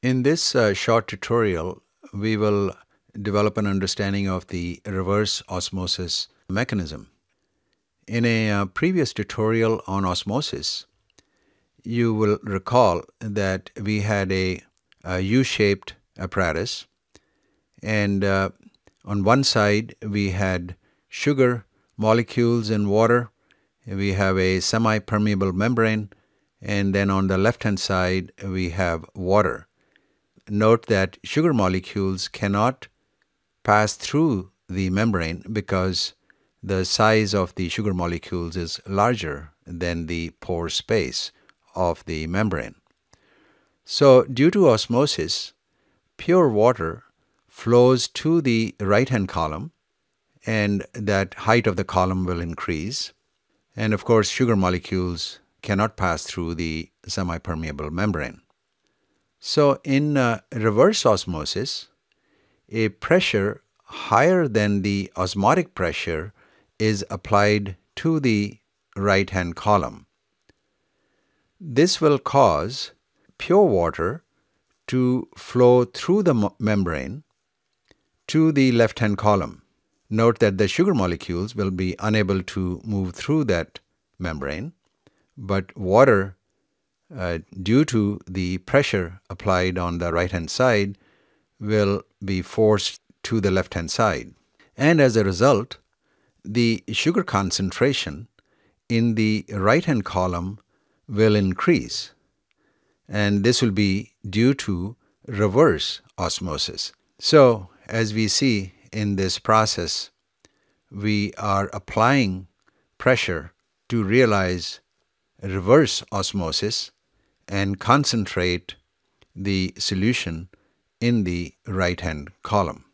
In this uh, short tutorial, we will develop an understanding of the reverse osmosis mechanism. In a uh, previous tutorial on osmosis, you will recall that we had a a U-shaped apparatus and uh, on one side we had sugar molecules in water we have a semi-permeable membrane and then on the left hand side we have water note that sugar molecules cannot pass through the membrane because the size of the sugar molecules is larger than the pore space of the membrane so, due to osmosis, pure water flows to the right hand column, and that height of the column will increase. And of course, sugar molecules cannot pass through the semi permeable membrane. So, in uh, reverse osmosis, a pressure higher than the osmotic pressure is applied to the right hand column. This will cause pure water to flow through the membrane to the left hand column. Note that the sugar molecules will be unable to move through that membrane, but water, uh, due to the pressure applied on the right hand side, will be forced to the left hand side. And as a result, the sugar concentration in the right hand column will increase and this will be due to reverse osmosis. So, as we see in this process, we are applying pressure to realize reverse osmosis and concentrate the solution in the right hand column.